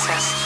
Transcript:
Jesus.